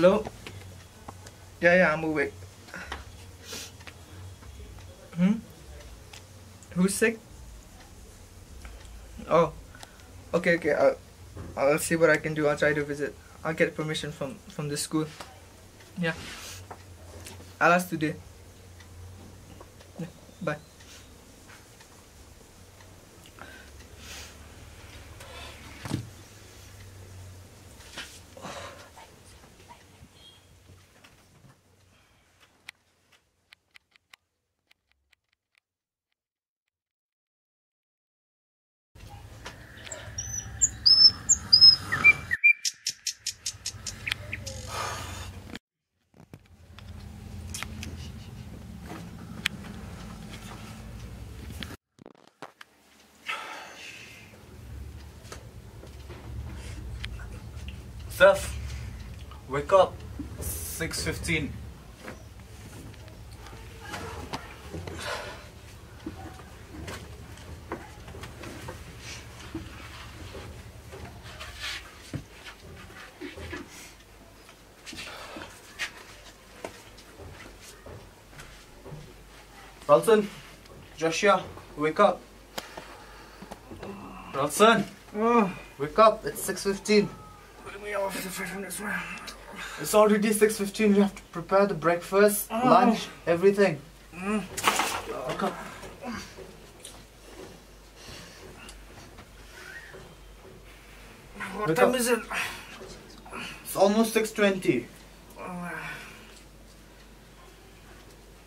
Hello? Yeah, yeah, I'm awake. Hmm? Who's sick? Oh, okay, okay. I'll, I'll see what I can do. I'll try to visit. I'll get permission from from the school. Yeah. I'll ask today. Yeah, bye. Steph, wake up. 6.15. Ralston, Joshua, wake up. Ralston, oh. wake up. It's 6.15. It's already 6.15. You have to prepare the breakfast, oh. lunch, everything. Mm. Oh, Wake up. What Wake time up. is it? It's almost 6.20.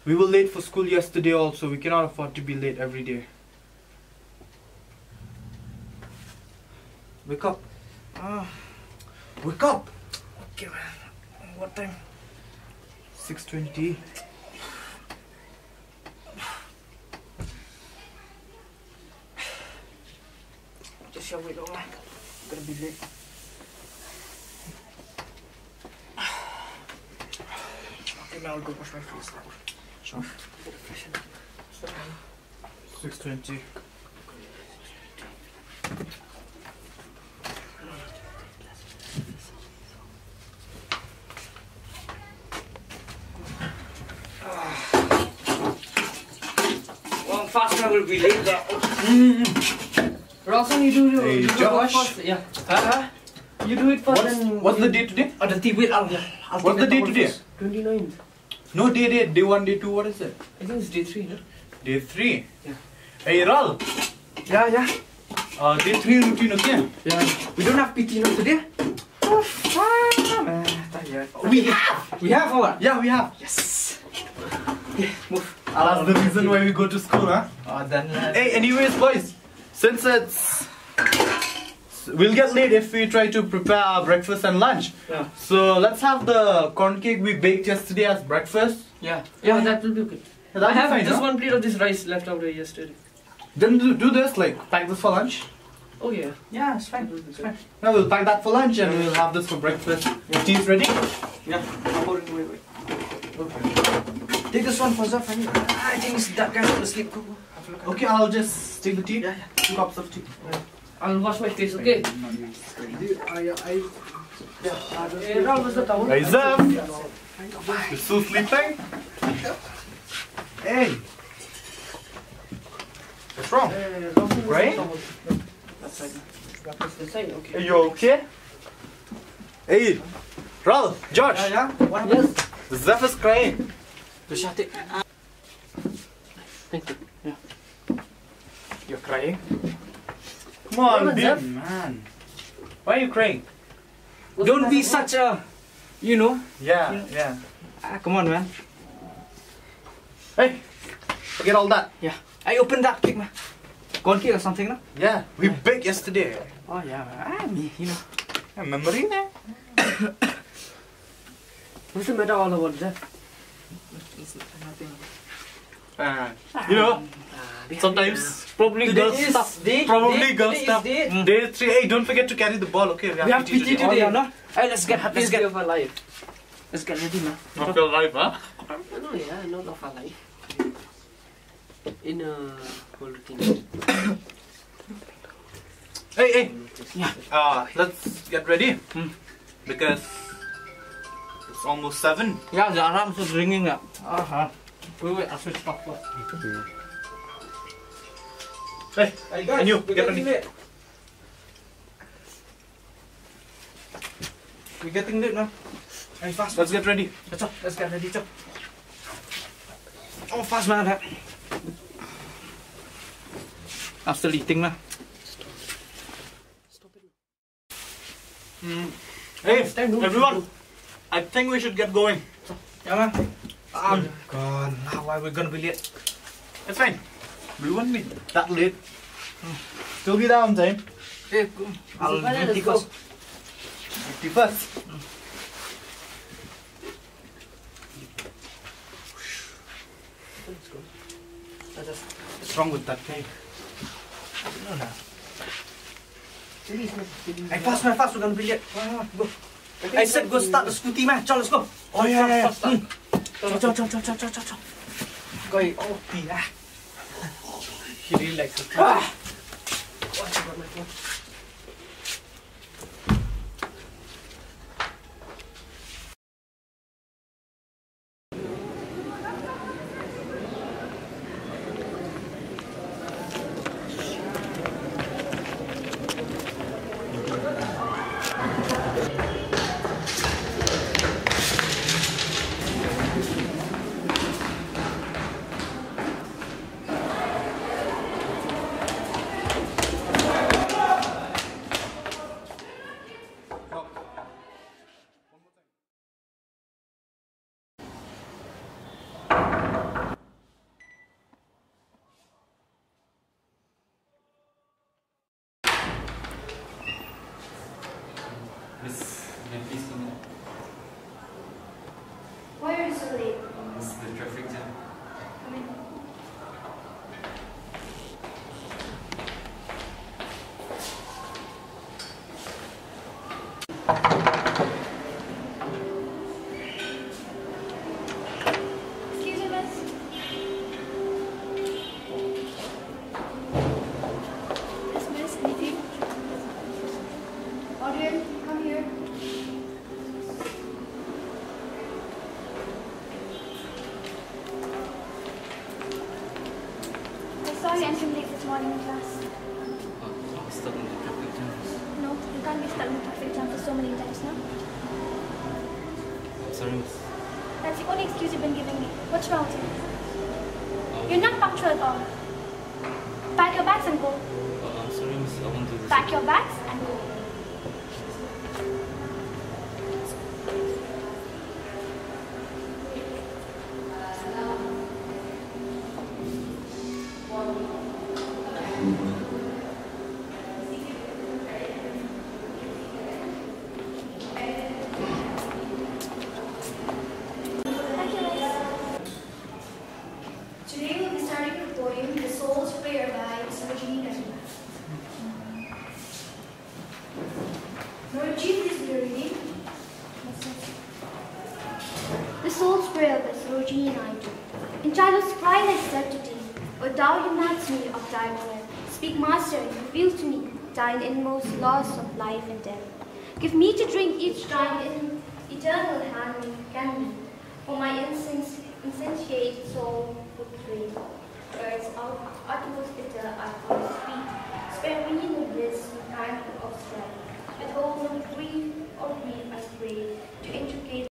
We were late for school yesterday also. We cannot afford to be late every day. Wake up. Wake up. okay, man. What time? 6.20. Just shall wait on. Gonna be late. Okay, now I'll go wash my face now. Sure. Get a fresh and- 6.20. will be late there. Ralston, you do you, Hey, you do it first. Yeah. Huh? You do it first. What's, what's the date today? Oh, the tea, wait, I'll, I'll What's the take date today? first. 29th. No, day, day, day 1, day 2, what is it? I think it's day 3, no? Day 3. Yeah. Hey, Ral. Yeah, yeah. Uh, day 3 routine, okay? Yeah. We don't have PT no today? Oh, ah, man. Tired. We have! We have or what? Yeah, we have. Yes. Okay, move. That's the reason why we go to school, huh? Oh, then. Uh, Hey, anyways, boys, since it's. We'll get late if we try to prepare our breakfast and lunch. Yeah. So let's have the corn cake we baked yesterday as breakfast. Yeah. Yeah, that will be okay. That'll I have fine, just huh? one plate of this rice left out there yesterday. Then do, do this, like, pack this for lunch. Oh yeah. Yeah, it's fine. It's fine. Now we'll pack that for lunch and we'll have this for breakfast. Your tea's ready? Yeah. I'm holding, wait, wait. Take this one first off. I need- I think it's that guy's gonna sleep. Go, go. Have a look. Okay, I'll just take the tea. Yeah, yeah. Two cups of tea. I'll wash my face, okay? Hey, eh, Raul, where's the towel? Rise um, up! You're still sleeping? Hey! What's wrong? Eh, hey, Raul, where's right? That's right. That's the same, okay? Are you okay? Hey! Ralph! George! Yeah, yeah. What Yes. Zeph is crying. Shot it. Thank you. Yeah. You're crying? Come on, big man. Why are you crying? What's Don't be such a. You know. Yeah, yeah. Ah, come on, man. Hey! Forget all that. Yeah. I opened that cake, man. Cake or something, no? Yeah, we baked yesterday. Oh, yeah. Ah, me, you know. Yeah, memory na? What's the matter all about that? It's nothing. Uh, you know, sometimes probably Today girl is stuff. date, Probably date, girl today is stuff. date. Day three. Hey, don't forget to carry the ball. Okay, We have PT today, Oh, yeah. no? Hey, let's get, happy. let's Happiest day get. of my life. Let's get ready, man. Not feel alive, huh? No, yeah, not of our life. In a whole routine. Hey, hey. Yeah. Uh, let's get ready. Hmm. Because it's almost seven. Yeah, the alarms is ringing up. Uh-huh. Wait, wait, I'll switch off first. Hey, Hey and you, get ready. late. We're getting late now. Hey, fast. Let's get ready. Let's go. Let's get ready, Chop. Oh, fast, man. After eating, na. Stop it. Hmm. Hey, Stand, no, everyone. No. I think we should get going. Yeah, man. Ah. Oh, God. Now why we're gonna be late? It's fine. We won't be that late. Hmm. Still be there on time. Hey, go. I'll Let's duty go. first. Duty first. Let's go. Let us. What's wrong with that guy? No, no. Hey, fast, man, fast. We're gonna be late. Ah, go. स्कुटीमा चल उसको Miss, That's the only excuse you've been giving me. What's wrong with you? You're not punctual at all. Pack your bags and go. uh, I'm sorry, miss. I won't do this. Pack your bags and go. Soul's Prayer by Sarojini Naidu. In childhood's pride I said to thee, O thou unite me of thy will. speak master and reveal to me thine inmost laws of life and death. Give me to drink each time in eternal hand can be, for my insens- insatiate soul would crave. Earth's out- utmost bitter I will speak. Spare me the bliss kind of strife. Withhold no grief or grief I pray, to intricate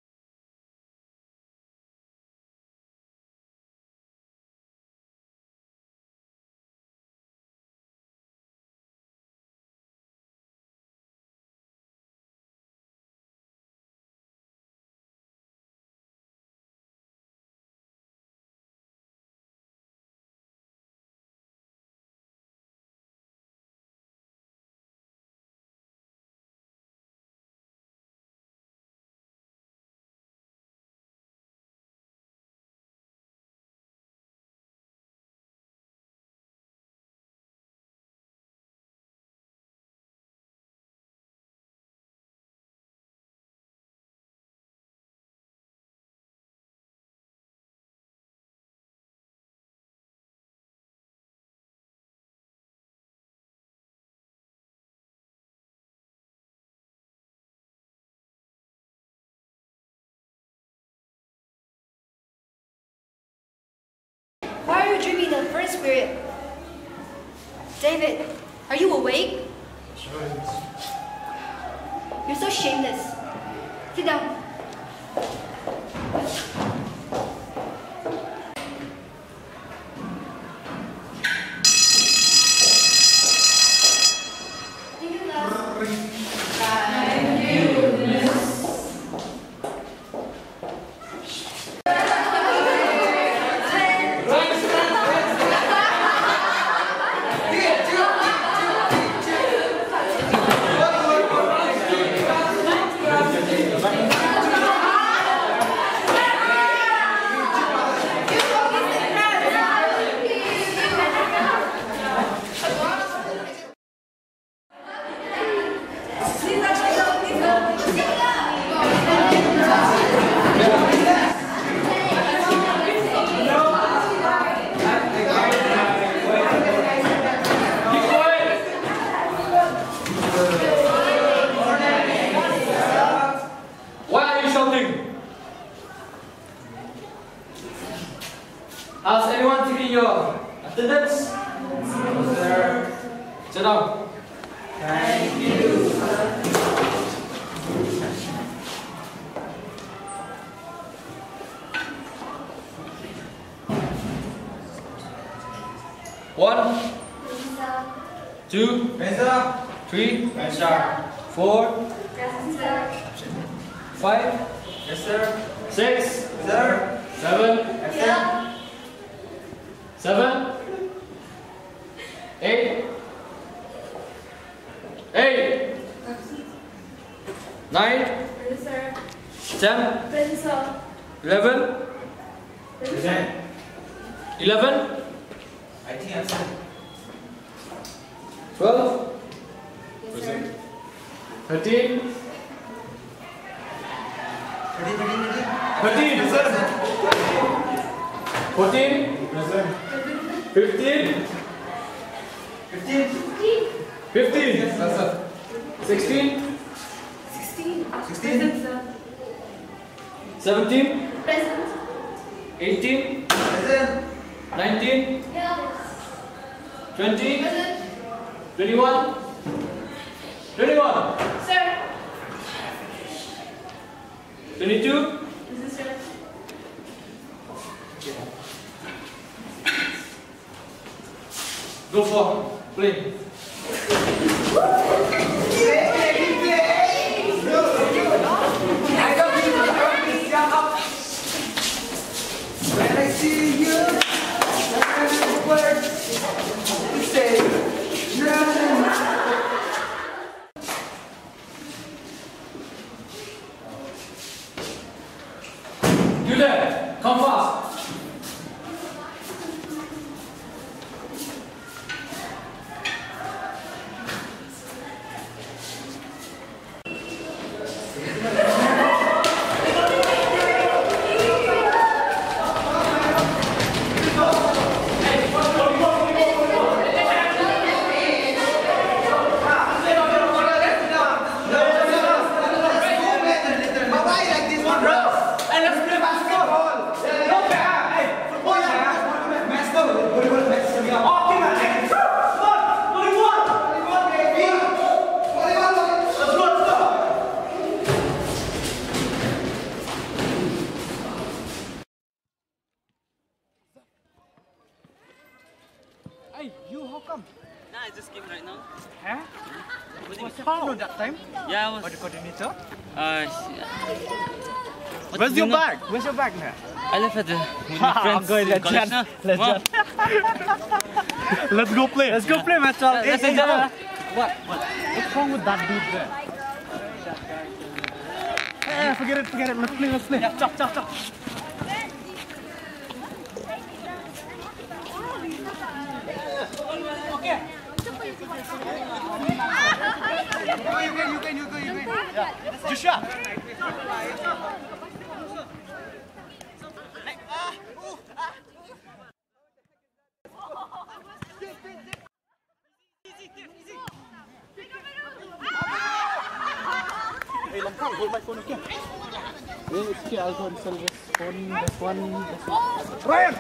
in the first period. David, are you awake? You're so shameless. Sit down. Thank you, class. Why are you shouting? Has anyone taken your attendance? Sir. Sit down. One, two, three, four, five, six, seven, seven, eight, eight, nine, ten, eleven, eleven, twelve, thirteen, thirteen, fourteen, fifteen, fifteen, sixteen, seventeen, eighteen, nineteen, twenty, twenty-one, twenty-one, twenty-two, Go for play. When I see you, that's the word to say. You there, come fast. Hey, you how come? Nah, I just came right now. Huh? What do you- How? That time? Yeah, I was. What the coordinator? Uh, Where's your you know? bag? Where's your bag now? I left at the with my friends in let's college now. Let's. Let's go play. Let's go play. Yeah, let's huh? What? What? What's wrong with that dude there? Forget it, forget it. Let's play, let's play. chop, chop, chop. Joshua. Hey, Lampang, hold my phone okay? Yeah, it's okay. I'll go and sell this phone, this one, this one. Ryan!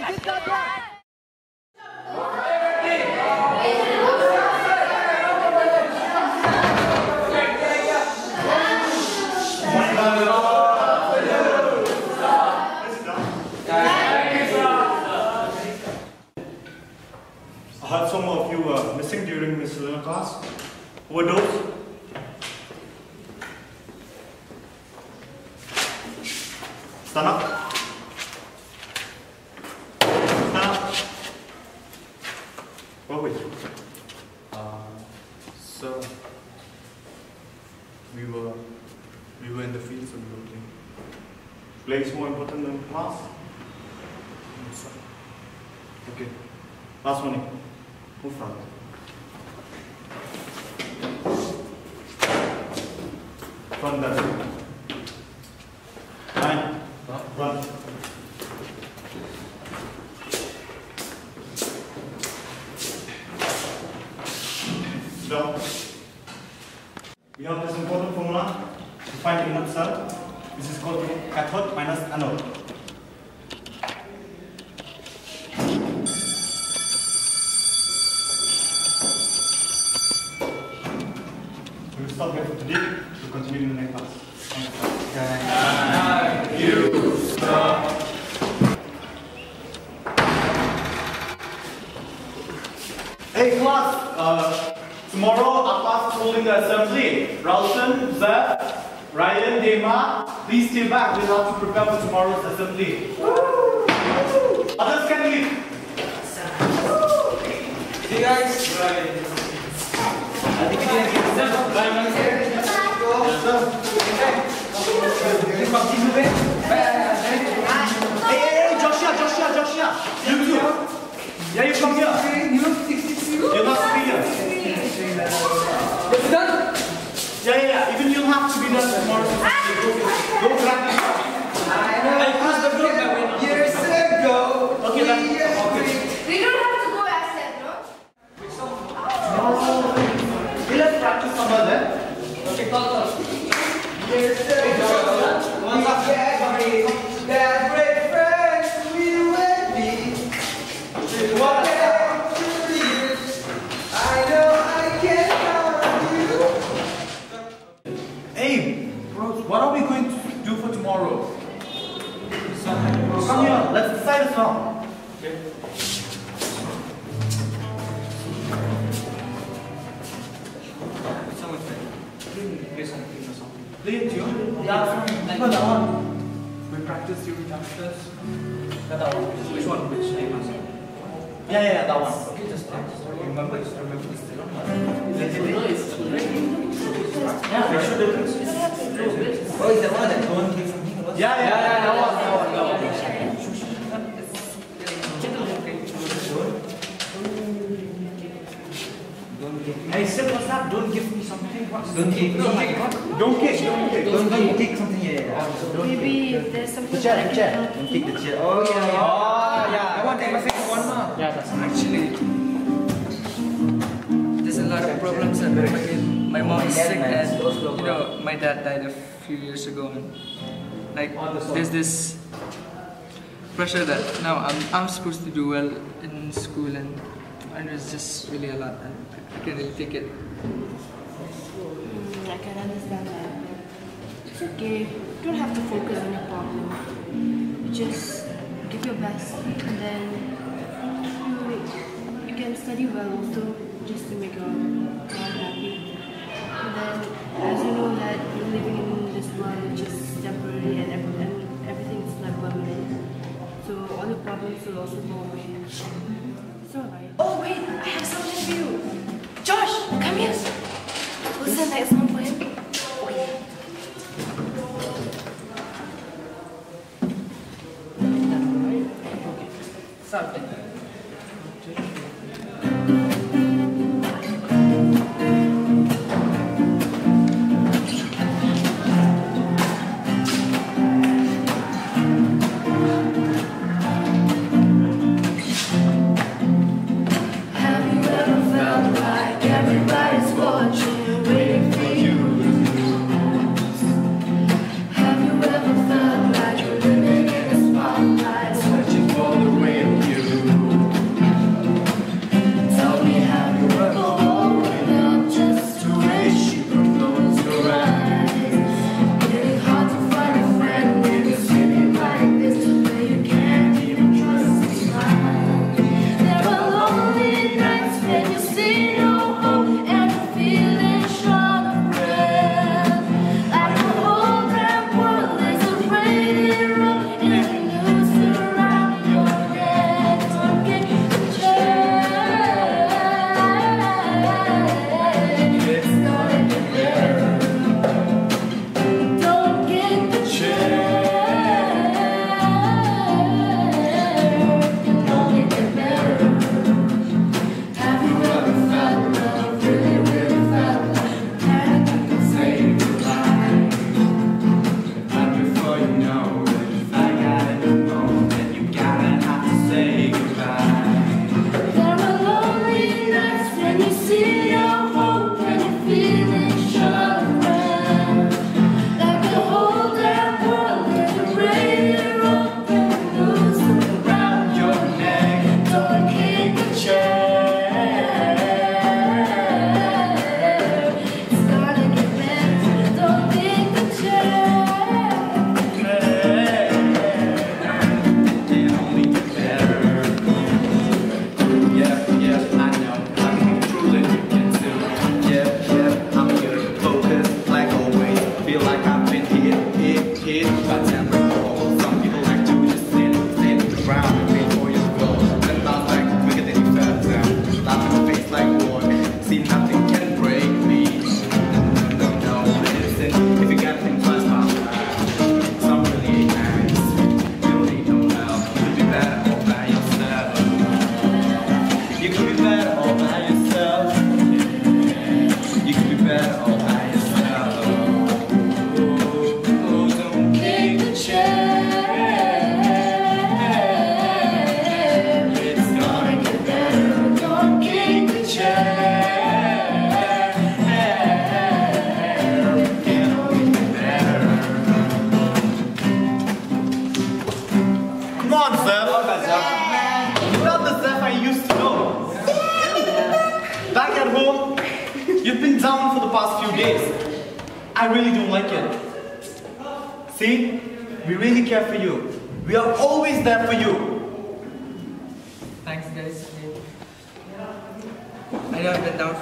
I Those? Stand up. Stand up. What were you? Uh, so we were we were in the field, so we were playing. Playing is more important than class? Okay. Last one. Move front. Front desk. Nine. Run. Sit down. We have this important formula to find inert cell. This is called cathode minus anode. We will stop here for today. We'll continue in the next class. Thank you. Hey class, uh, tomorrow our class is holding the assembly. Ralston, Zeb, Ryan, Dema, please stay back. We'll have to prepare for tomorrow's assembly. Others can leave. See you guys. Hey, hey, hey, Joshua, Joshua, Joshua. You too. Yeah, you come here. You're not superior. Yeah, yeah, yeah. Even you'll have to be done tomorrow. Go practice. Years ago, Okay. Yeah, make sure difference. Oh, is the one that don't give something? Yeah, yeah, yeah, that one, that one, that one. Hey, Sid, what's that? Don't give me something. What's Don't kick. Don't kick. Don't kick, don't kick. Don't, don't kick something. Yeah, yeah. Don't Maybe if there's something The chair, the chair. help Don't you. kick the chair. Oh, yeah, yeah. Oh, yeah. I want to say one more. Yeah, that's Actually, there's a lot of problems at my, my mom is sick and you know my dad died a few years ago and like there's this pressure that now I'm, I'm supposed to do well in school and and it's just really a lot and I can't really take it. Mm, I can understand that. It's okay. You don't have to focus on your problem. You just give your best and then you, you can study well also just to make your mom happy. And then as you know that you're living in this world which is temporary and, and everything is not permanent. So all the problems will also go away. It's alright. Oh wait, I have something for you.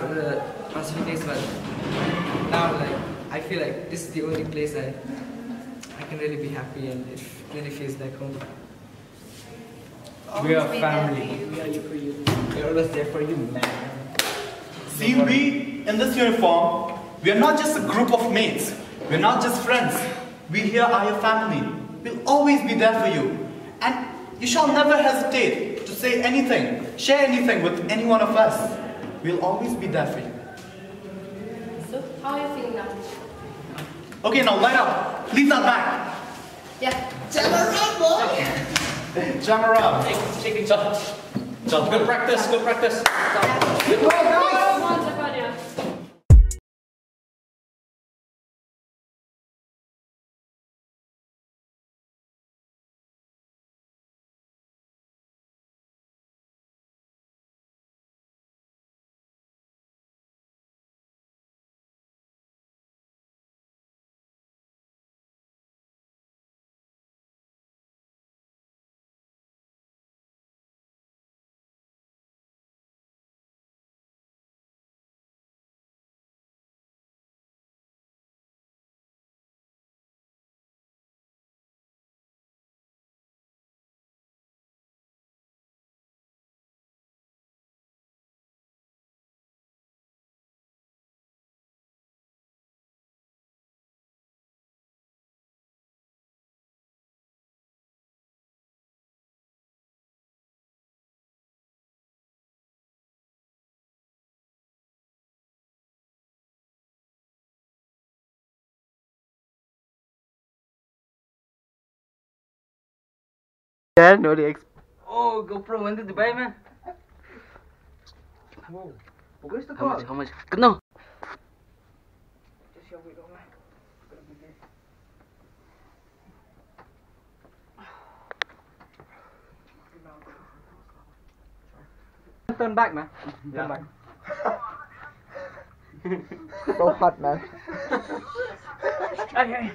For the past few days, but now, like, I feel like this is the only place I I can really be happy, and it really feels like home. Always be there for you. We are here for you. We're always there for you, man. See, we in this uniform, we are not just a group of mates. We're not just friends. We here are your family. We'll always be there for you. And you shall never hesitate to say anything, share anything with any one of us. We'll always be there for you. So, how are you feeling now? Okay, now light up. Leave that back. Yeah. Jam around, boy. Jam around. Take it, John. John, good practice, good practice. Come on, Stefania. Yeah, no, the Oh, GoPro, when did you buy, man? Whoa. Where's the How car? much? How much? No. Just shove it on, man. Gonna be there. Turn back, man. Turn back. so hot, man. okay.